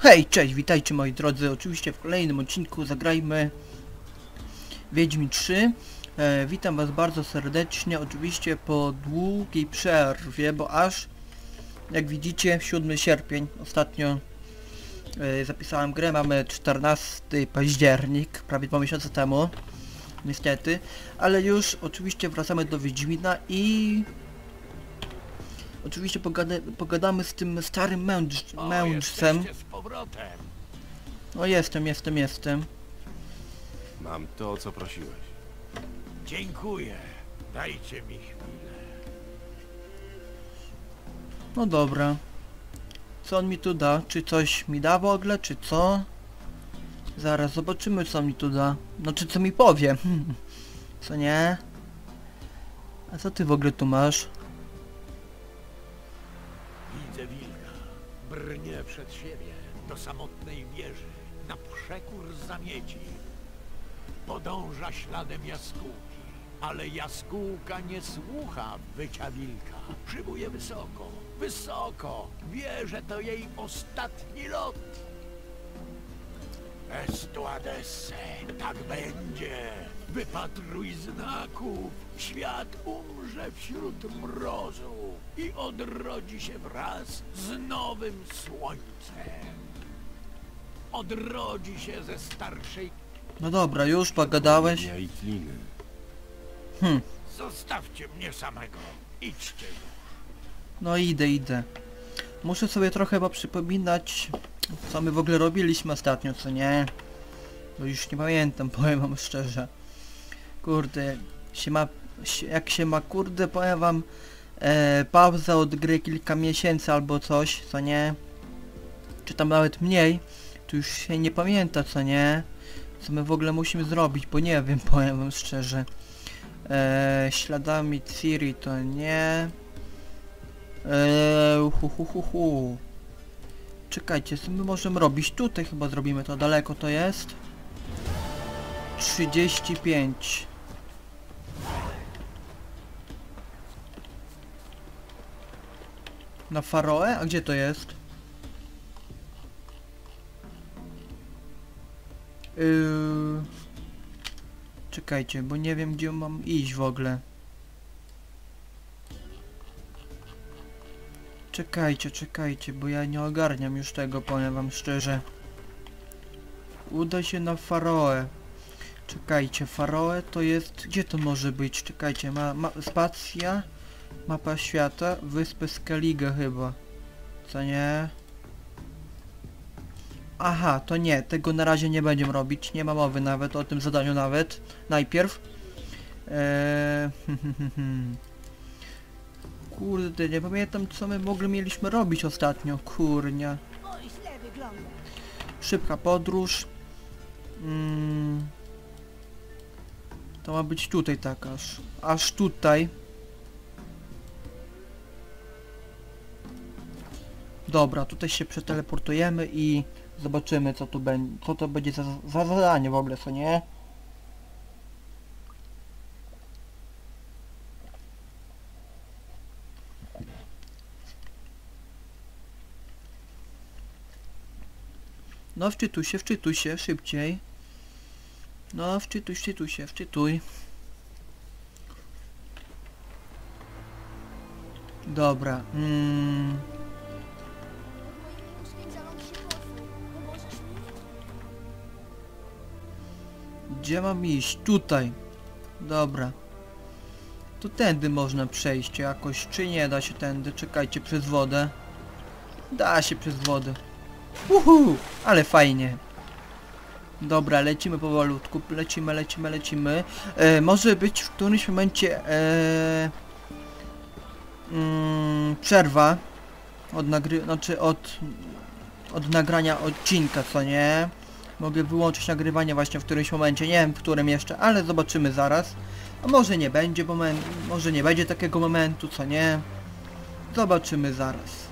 Hej, cześć, witajcie moi drodzy. Oczywiście w kolejnym odcinku zagrajmy Wiedźmin 3. E, witam was bardzo serdecznie, oczywiście po długiej przerwie, bo aż jak widzicie 7 sierpień ostatnio e, zapisałem grę, mamy 14 październik, prawie 2 miesiące temu. Niestety, ale już oczywiście wracamy do Wiedźmina i oczywiście pogada pogadamy z tym starym mędrz mędrcem. No jestem, jestem, jestem. Mam to, o co prosiłeś. Dziękuję. Dajcie mi chwilę. No dobra. Co on mi tu da? Czy coś mi da w ogóle, czy co? Zaraz zobaczymy co mi tu da. No czy co mi powie? Co nie? A co ty w ogóle tu masz? Brnie przed siebie do samotnej wieży. Na przekór zamieci. Podąża śladem jaskółki. Ale jaskółka nie słucha wycia wilka. Przybuje wysoko, wysoko. Wie, że to jej ostatni lot. Estuadesse, tak będzie. Wypatruj znaków. Świat umrze wśród mrozu i odrodzi się wraz z nowym słońcem. Odrodzi się ze starszej... No dobra, już pogadałeś. Ja i tliny. Hm, Zostawcie mnie samego. Idźcie już. no idę, idę. Muszę sobie trochę chyba przypominać, co my w ogóle robiliśmy ostatnio, co nie? Bo już nie pamiętam, powiem wam szczerze. Kurde, się ma, jak się ma, kurde, powiem wam, e, pauza od gry kilka miesięcy albo coś, co nie? Czy tam nawet mniej, to już się nie pamięta, co nie? Co my w ogóle musimy zrobić, bo nie wiem, powiem wam szczerze. E, śladami Ciri to nie. Eee, hu, hu, hu, hu. Czekajcie, co my możemy robić? Tutaj chyba zrobimy to, daleko to jest. 35. Na Faroe? A gdzie to jest? Yy... Czekajcie, bo nie wiem gdzie mam iść w ogóle. Czekajcie, czekajcie, bo ja nie ogarniam już tego, powiem wam szczerze. Uda się na Faroe. Czekajcie, Faroe to jest... Gdzie to może być? Czekajcie, ma, ma spacja, mapa świata, wyspę Skellige chyba. Co nie? Aha, to nie, tego na razie nie będziemy robić, nie ma mowy nawet o tym zadaniu nawet. Najpierw. Eee, Kurde, nie pamiętam co my w ogóle mieliśmy robić ostatnio, kurnia. Szybka podróż. Mm. To ma być tutaj tak aż. Aż tutaj. Dobra, tutaj się przeteleportujemy i zobaczymy co tu będzie, co to będzie za, za zadanie w ogóle, co nie? No wczytuj się, wczytuj się, szybciej. No wczytuj, wczytuj się, wczytuj. Dobra, mm, gdzie mam iść? Tutaj. Dobra. Tu tędy można przejść jakoś, czy nie da się tędy? Czekajcie, przez wodę. Da się przez wodę. Uhu, ale fajnie. Dobra, lecimy powolutku, lecimy, lecimy, lecimy. E, może być w którymś momencie e, mm, przerwa od nagry... znaczy od od nagrania odcinka, co nie? Mogę wyłączyć nagrywanie właśnie w którymś momencie, nie wiem w którym jeszcze, ale zobaczymy zaraz. A może nie będzie momentu, może nie będzie takiego momentu, co nie? Zobaczymy zaraz.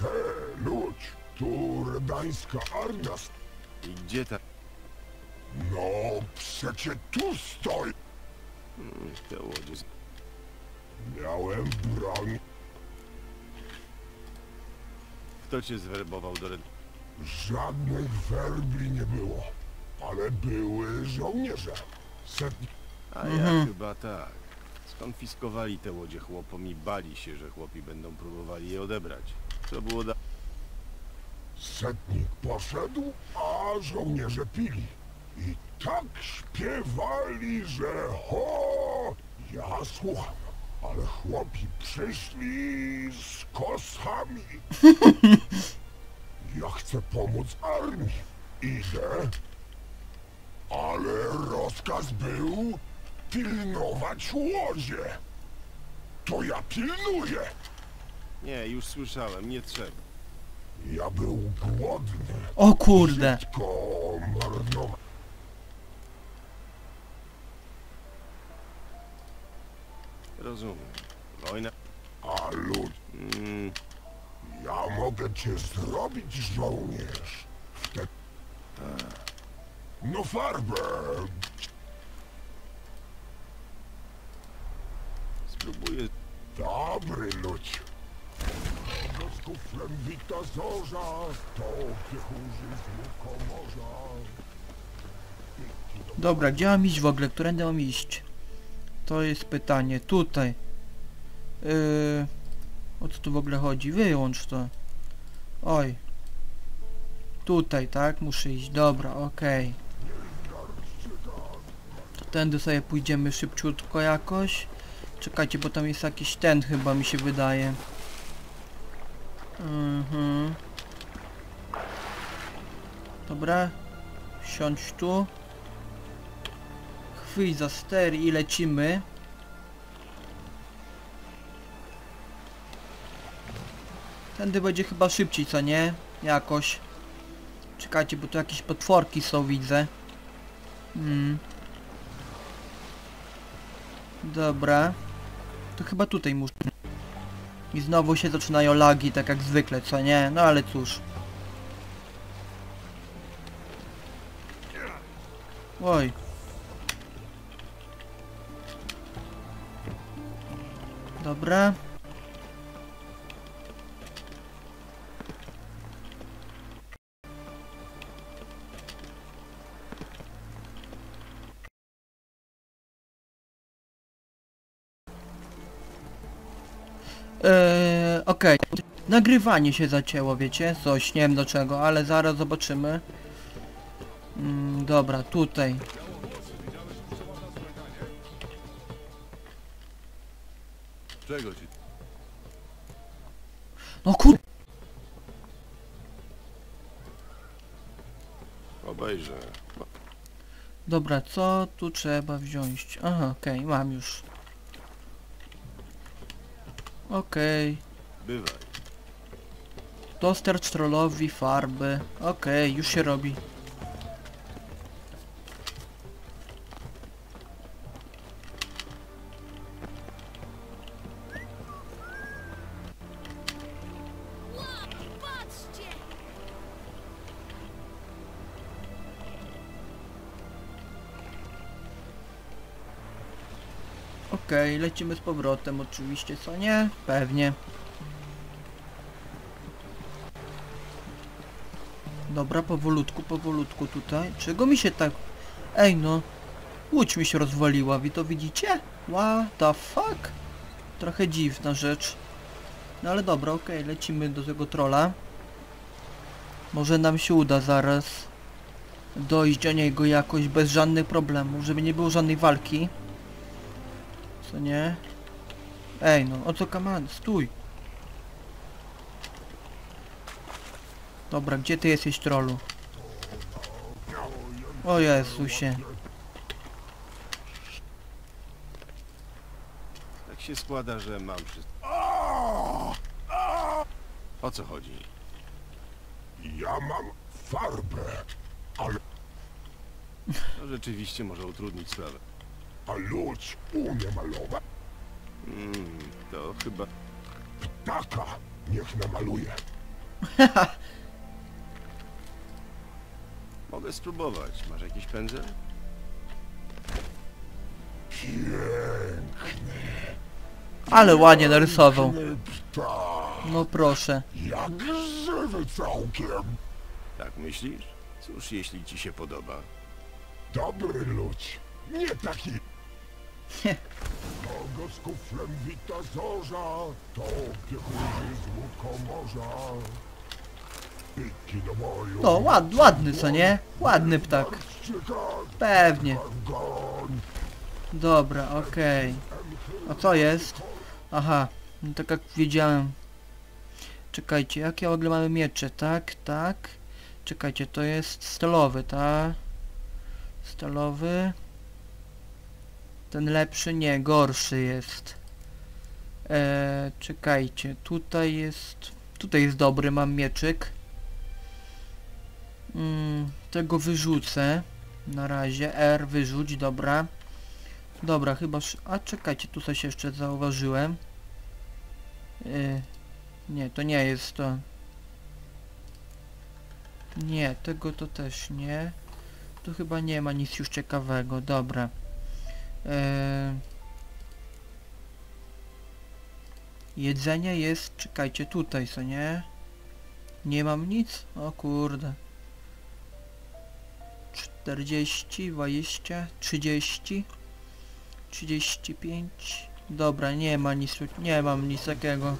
Te, ludź, tu redańska armia I gdzie ta... No, przecie tu stoi. Te łodzie... Miałem broń. Kto cię zwerbował do red... Żadnych werbli nie było. Ale były żołnierze. Setni... A ja chyba tak. Skonfiskowali te łodzie chłopom i bali się, że chłopi będą próbowali je odebrać. Co było da... Setnik poszedł, a żołnierze pili. I tak śpiewali, że ho! Ja słucham, ale chłopi przyszli z kosami. Ja chcę pomóc armii. Idę, ale rozkaz był pilnować łodzie. To ja pilnuję. Nie, już słyszałem, nie trzeba. Ja był głodny. O kurde. Wszystko marnować. Rozumiem. Wojna... A lud, Mm, ja mogę cię zrobić żołnierz. Wtedy... No farbę. spróbuję... Dobry ludź. Z kuflem wita zorza, to piechurzy z łukomorza. Dobra, gdzie mam iść w ogóle? Którędy mam iść? To jest pytanie. Tutaj. Yy, o co tu w ogóle chodzi? Wyłącz to. Oj. Tutaj, tak? Muszę iść. Dobra, okej. To tędy sobie pójdziemy szybciutko jakoś. Czekajcie, bo tam jest jakiś ten chyba mi się wydaje. Mhm. Dobra. Siądź tu. Chwyj za ster i lecimy. Tędy będzie chyba szybciej, co nie? Jakoś. Czekajcie, bo tu jakieś potworki są, widzę. Mm. Dobra. To chyba tutaj muszę. I znowu się zaczynają lagi, tak jak zwykle, co nie? No ale cóż. Oj. Dobra. Eee, okej. Nagrywanie się zacięło, wiecie? Coś, nie wiem do czego, ale zaraz zobaczymy. Mm, dobra, tutaj. Czego ci... No kur... Obejrzę. Dobra, co tu trzeba wziąć? Aha, okej, mam już. Okej. Bywaj. Dostarcz trollowi farby. Okej, już się robi. Okej, lecimy z powrotem oczywiście, co nie? Pewnie. Dobra, powolutku, powolutku tutaj. Czego mi się tak... Ej no. Łódź mi się rozwaliła, wy to widzicie? What the fuck? Trochę dziwna rzecz. No ale dobra, okej, lecimy do tego trolla. Może nam się uda zaraz dojść do niego jakoś bez żadnych problemów, żeby nie było żadnej walki. Co nie? Ej no, o co kaman? Stój! Dobra, gdzie ty jesteś trollu? O Jezusie. Tak się składa, że mam wszystko. O co chodzi? Ja mam farbę, ale To rzeczywiście może utrudnić sprawę. A ludź umie malować. Mm, to chyba... Taka niech namaluje. Mogę spróbować. Masz jakiś pędzel? Ale ładnie narysował. No proszę. jak żywy całkiem. Tak myślisz? Cóż, jeśli ci się podoba. Dobry ludź, nie taki. Kogo z kuflem wita zorza, to. No, ład, ładny, co nie? Ładny ptak. Pewnie. Dobra, okej. A co jest? Aha, no tak jak wiedziałem. Czekajcie, jakie w ogóle mamy miecze? Tak, tak. Czekajcie, to jest stalowy, tak? Stalowy. Ten lepszy? Nie, gorszy jest. Eee, czekajcie, tutaj jest... Tutaj jest dobry, mam mieczyk. Mm, tego wyrzucę. Na razie. R wyrzuć, dobra. Dobra, chyba... A czekajcie, tu coś jeszcze zauważyłem. Yy, nie, to nie jest to. Nie, tego to też nie. Tu chyba nie ma nic już ciekawego, dobra. Yy, jedzenie jest, czekajcie, tutaj, co nie? Nie mam nic? O kurde. 40, 20, 30 35 Dobra, nie ma nic, nie mam nic takiego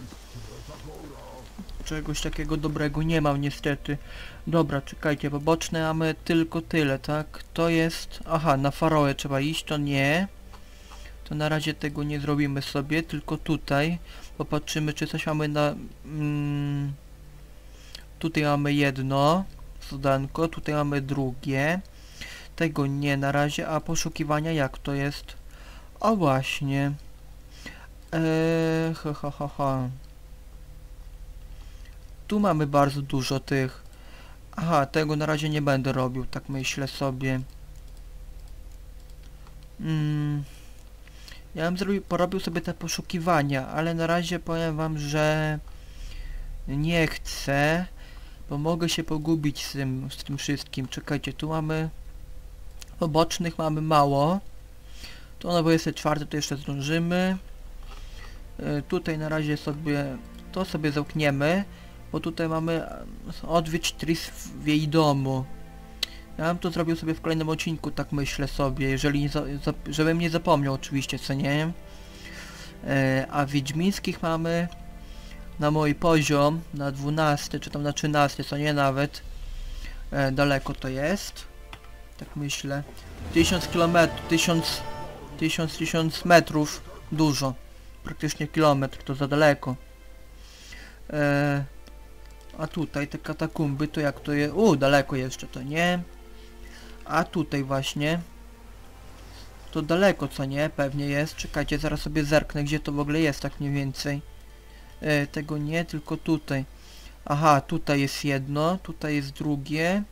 Czegoś takiego dobrego nie mam niestety Dobra, czekajcie, poboczne mamy tylko tyle, tak? To jest... Aha, na Faroe trzeba iść, to nie To na razie tego nie zrobimy sobie, tylko tutaj Popatrzymy czy coś mamy na... Mm, tutaj mamy jedno Zadanko, tutaj mamy drugie tego nie na razie, a poszukiwania jak to jest? O właśnie. Eee, ha, ha, ha. Tu mamy bardzo dużo tych. Aha, tego na razie nie będę robił, tak myślę sobie. Mm. Ja bym zrobił, porobił sobie te poszukiwania, ale na razie powiem wam, że nie chcę, bo mogę się pogubić z tym, z tym wszystkim. Czekajcie, tu mamy pobocznych mamy mało. To na 24 to jeszcze zdążymy. E, Tutaj na razie sobie to sobie zamkniemy, bo tutaj mamy e, odwiedź Tris w jej domu. Ja bym to zrobił sobie w kolejnym odcinku, tak myślę sobie, jeżeli nie za, za, żebym nie zapomniał oczywiście, co nie. E, a Wiedźmińskich mamy na mój poziom, na 12 czy tam na 13, co nie nawet. E, daleko to jest. Tak myślę. 1000 km, 1000, 1000, 1000 metrów, dużo. Praktycznie kilometr, to za daleko. E, a tutaj te katakumby, to jak to jest? U, daleko jeszcze to nie. A tutaj właśnie. To daleko, co nie? Pewnie jest. Czekajcie, zaraz sobie zerknę, gdzie to w ogóle jest, tak mniej więcej. E, tego nie, tylko tutaj. Aha, tutaj jest jedno, tutaj jest drugie.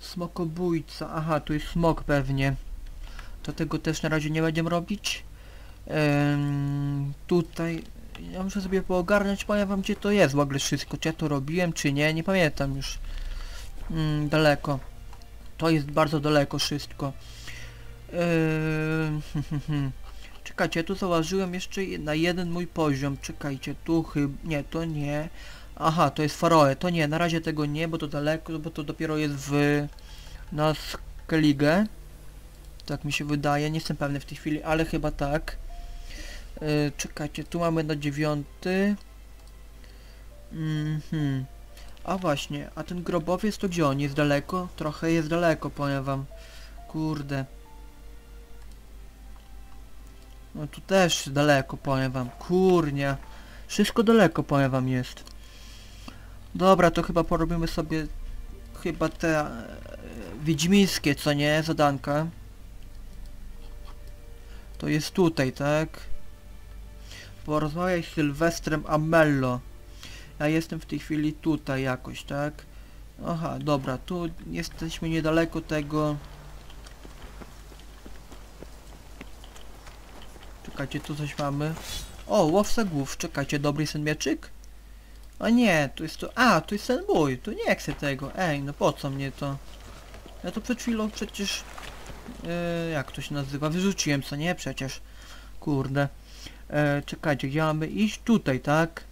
Smokobójca, aha, tu jest smok pewnie. To tego też na razie nie będziemy robić. Em, tutaj, ja muszę sobie poogarniać, powiem wam gdzie to jest w ogóle wszystko, czy ja to robiłem, czy nie, nie pamiętam już. Mm, daleko. To jest bardzo daleko wszystko. Em, Czekajcie, tu zauważyłem jeszcze je- na jeden mój poziom. Czekajcie, tu chyba... Nie, to nie. Aha, to jest Faroe. To nie, na razie tego nie, bo to daleko, bo to dopiero jest w... na Skellige. Tak mi się wydaje, nie jestem pewny w tej chwili, ale chyba tak. Yy, czekajcie, tu mamy na dziewiąty. Mhm. A właśnie, a ten grobowiec to gdzie on? Jest daleko? Trochę jest daleko, powiem wam. Kurde. No tu też daleko, powiem wam. Kurnia. Wszystko daleko, powiem wam jest. Dobra, to chyba porobimy sobie chyba te e, wiedźmińskie, co nie, zadanka. To jest tutaj, tak? Porozmawiaj z Sylwestrem Amello. Ja jestem w tej chwili tutaj jakoś, tak? Aha, dobra, tu jesteśmy niedaleko tego. Czekajcie, tu coś mamy. O, łowca głów, czekajcie, dobry ten mieczyk? A nie, tu jest to... A, tu jest ten mój, tu nie chcę tego. Ej, no po co mnie to? Ja to przed chwilą przecież... E, jak to się nazywa? Wyrzuciłem, co nie? Przecież. Kurde. E, czekajcie, gdzie mamy iść? Tutaj, tak?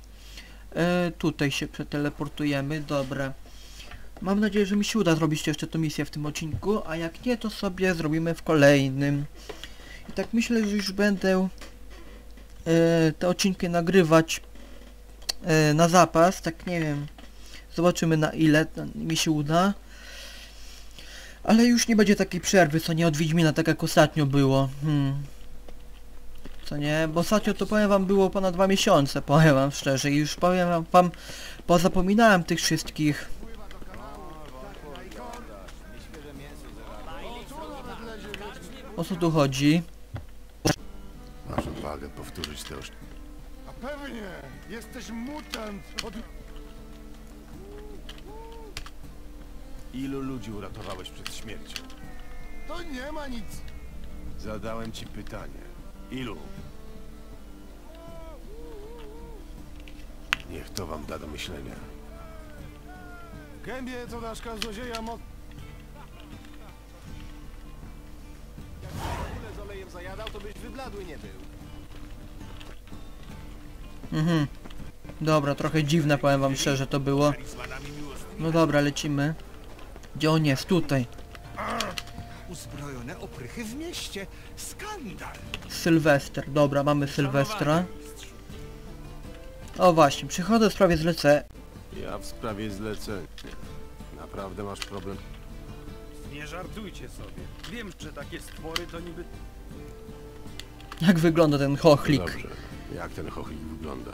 E, tutaj się przeteleportujemy, dobra. Mam nadzieję, że mi się uda zrobić jeszcze tę misję w tym odcinku, a jak nie, to sobie zrobimy w kolejnym. I tak myślę, że już będę e, te odcinki nagrywać e, na zapas, tak nie wiem. Zobaczymy na ile mi się uda. Ale już nie będzie takiej przerwy, co nie od Wiedźmina, tak jak ostatnio było. Hmm. Co nie? Bo ostatnio to powiem wam było ponad dwa miesiące, powiem wam szczerze. I już powiem wam, wam pozapominałem tych wszystkich. O co tu chodzi? Masz odwagę powtórzyć te osz... A pewnie! Jesteś mutant! Od... Ilu ludzi uratowałeś przed śmiercią? To nie ma nic! Zadałem ci pytanie. Ilu? Niech to wam da do myślenia. Gębie to daszka złodzieja mo... z olejem zajadał, to byś wybladły nie był. Mhm. Dobra, trochę dziwne powiem wam szczerze to było. No dobra, lecimy. Gdzie on jest? Tutaj. Uzbrojone oprychy w mieście. Skandal! Sylwester. Dobra, mamy Sylwestra. O właśnie, przychodzę w sprawie zlecenia. Ja w sprawie zlecenia. Naprawdę masz problem? Nie żartujcie sobie. Wiem, że takie stwory to niby... Jak wygląda ten chochlik? Dobrze. Jak ten chochlik wygląda?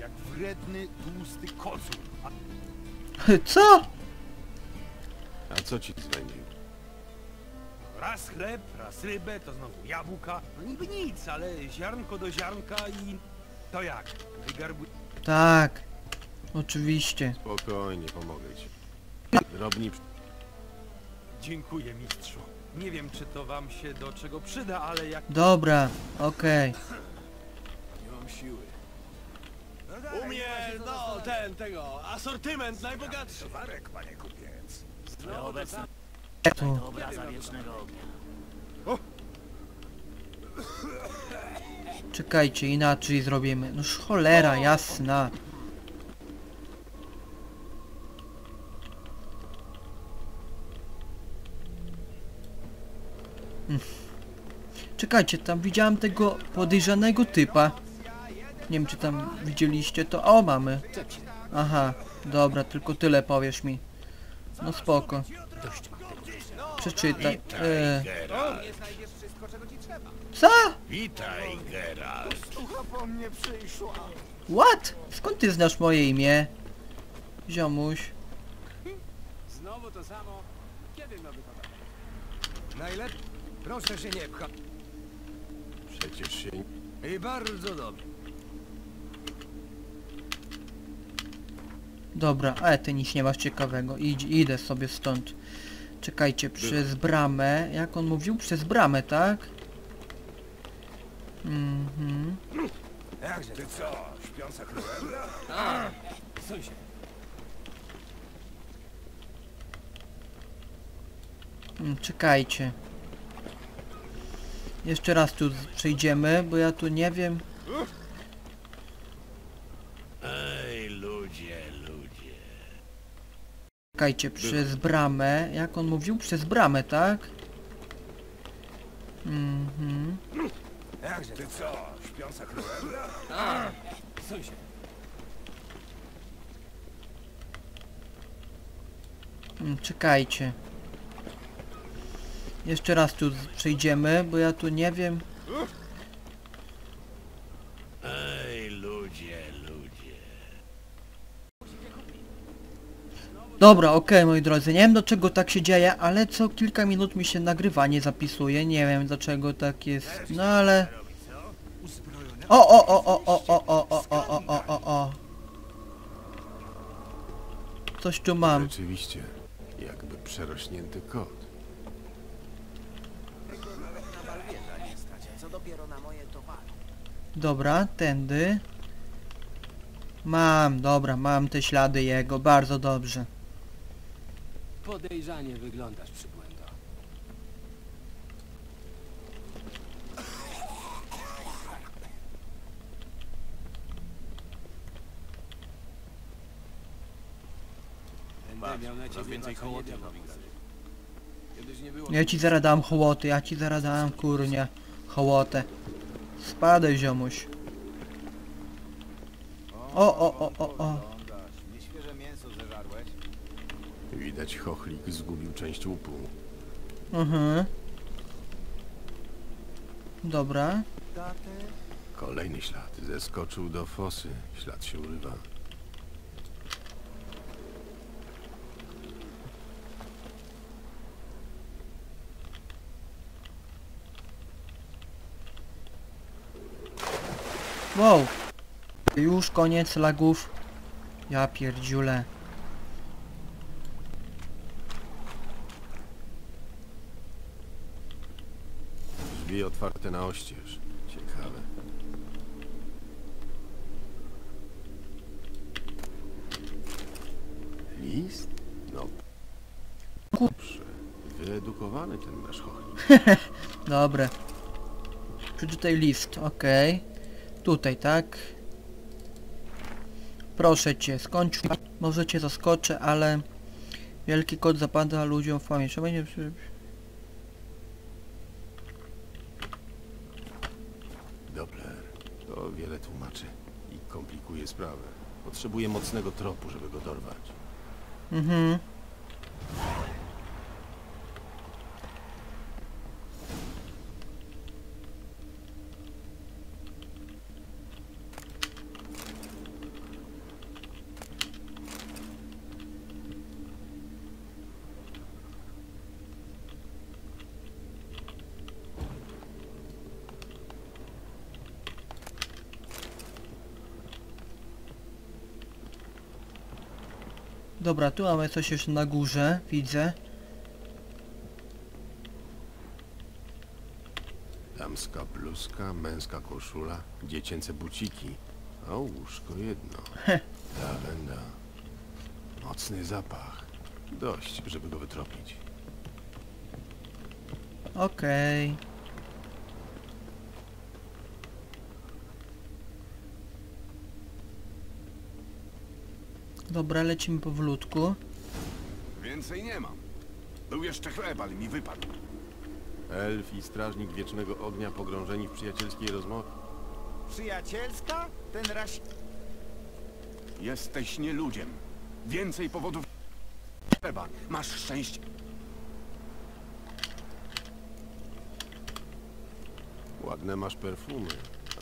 jak wredny, tłusty kocur. A Co? A co ci zwędził? raz chleb, raz rybę, to znowu jabłka. No niby nic, ale ziarnko do ziarnka i... To jak? Wygarbuj... Tak. Oczywiście. Spokojnie, pomogę ci. Drobni... Dziękuję, mistrzu. Nie wiem, czy to wam się do czego przyda, ale jak... Dobra, okej. Nie mam siły. U mnie, no, ten, tego, asortyment najbogatszy. Towarek, panie kupiec. Tu. Czekajcie, inaczej zrobimy. Noż cholera, jasna. Mm. Czekajcie, tam widziałem tego podejrzanego typa. Nie wiem, czy tam widzieliście to. O, mamy. Aha, dobra, tylko tyle powiesz mi. No spoko. Przeczytaj. E... Co? Witaj, Geralt. Ducha po mnie przyszła! What? Skąd ty znasz moje imię? Ziomuś. Znowu to samo. Kiedy nowy towar? Najlepiej... Proszę się nie pcha. Przecież się... I bardzo dobrze. Dobra, ale ty nic nie masz ciekawego. Idź, idę sobie stąd. Czekajcie, przez bramę. Jak on mówił? Przez bramę, tak? Mhm. Jakże? Ty co, śpiąca królewna? A, sąsiad. Mm, Czekajcie. Jeszcze raz tu przejdziemy, bo ja tu nie wiem. Ej, ludzie, ludzie. Czekajcie, przez bramę. Jak on mówił? Przez bramę, tak? Mhm. Jakże? Ty co, śpiąca królewna? A, sąsiad. Mm, Czekajcie. Jeszcze raz tu przejdziemy, bo ja tu nie wiem. Ej, ludzie, ludzie. Dobra, okej moi drodzy, nie wiem do czego tak się dzieje, ale co kilka minut mi się nagrywanie zapisuje, nie wiem dlaczego tak jest, no ale... Uzbrojone O, o, o, o, o, o, o, o, o, o, o, o, o. Coś tu mam. Rzeczywiście. Jakby przerośnięty kot. Co dopiero na moje towary. Dobra, tędy. Mam, dobra, mam te ślady jego, bardzo dobrze. Podejrzanie wyglądasz, przybłędo. Więcej hołoty Kiedyś nie było Ja ci zaraz dam hołoty, ja ci zaraz dam kurnie hołotę. Spadaj ziomuś. O, o, o, o, o. Nieświeże mięso zeżarłeś? Widać chochlik zgubił część łupu. Mhm. Dobra. Kolejny ślad. Zeskoczył do fosy. Ślad się urywa. Wow. Już koniec lagów. Ja pierdziule. Drzwi otwarte na oścież. Ciekawe. List? No. Kurczę. Wyedukowany ten nasz chochlik. Dobra. Przeczytaj list, okej. Tutaj, tak? Proszę cię, skończ. Może cię zaskoczę, ale... Wielki kot zapada ludziom w pamięć. Trzeba nie... przy- Doppler. To wiele tłumaczy. I komplikuje sprawę. Potrzebuję mocnego tropu, żeby go dorwać. Mhm. Dobra, tu mamy coś jeszcze na górze, widzę. Damska bluzka, męska koszula, dziecięce buciki, a łóżko jedno. Lawenda. Mocny zapach. Dość, żeby go wytropić. Okej. Dobra, lecimy powolutku. Więcej nie mam. Był jeszcze chleb, ale mi wypadł. Elf i strażnik wiecznego ognia pogrążeni w przyjacielskiej rozmowie. Przyjacielska? Ten raz... Jesteś nieludziem. Więcej powodów... Chleba. Masz szczęście. Ładne masz perfumy.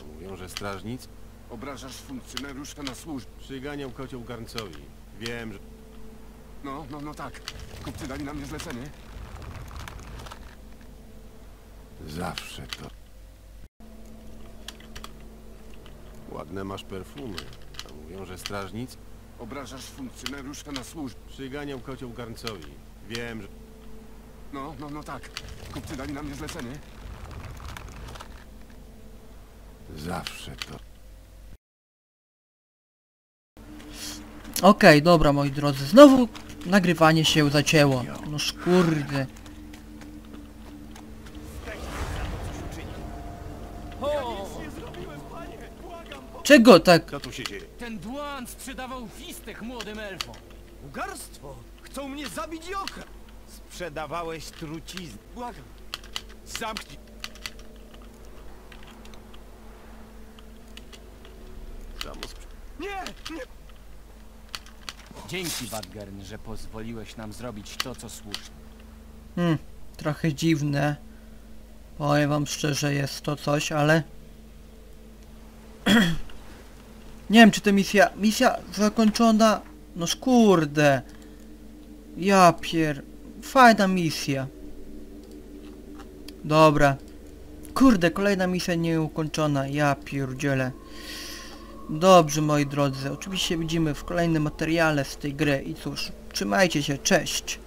A mówią, że strażnic Obrażasz funkcjonariusza na służbę. przyganiał kocioł garncowi. Wiem, że... No, no, no tak. Kupcy dali na mnie zlecenie. Zawsze to... Ładne masz perfumy. A mówią, że strażnic Obrażasz funkcjonariusza na służbę. przyganiał kocioł garncowi. Wiem, że... No, no, no tak. Kupcy dali na mnie zlecenie. Zawsze to... Okej, dobra moi drodzy, znowu nagrywanie się zacięło. No kurde. Czego tak? Co tu się dzieje? Ten dłan sprzedawał fistek młodym elfom. Ugarstwo! Chcą mnie zabić i okra! Sprzedawałeś trucizny. Błagam. Zamknij. Samo. Nie! Nie! Dzięki, Badgern, że pozwoliłeś nam zrobić to, co słuszne. Hmm, trochę dziwne. Powiem wam szczerze, jest to coś, ale... Nie wiem, czy to misja... Misja zakończona... No kurde. Ja pier... Fajna misja. Dobra. Kurde, kolejna misja nieukończona. Ja pierdzielę. Dobrze, moi drodzy. Oczywiście widzimy w kolejnym materiale z tej gry. I cóż, trzymajcie się, cześć.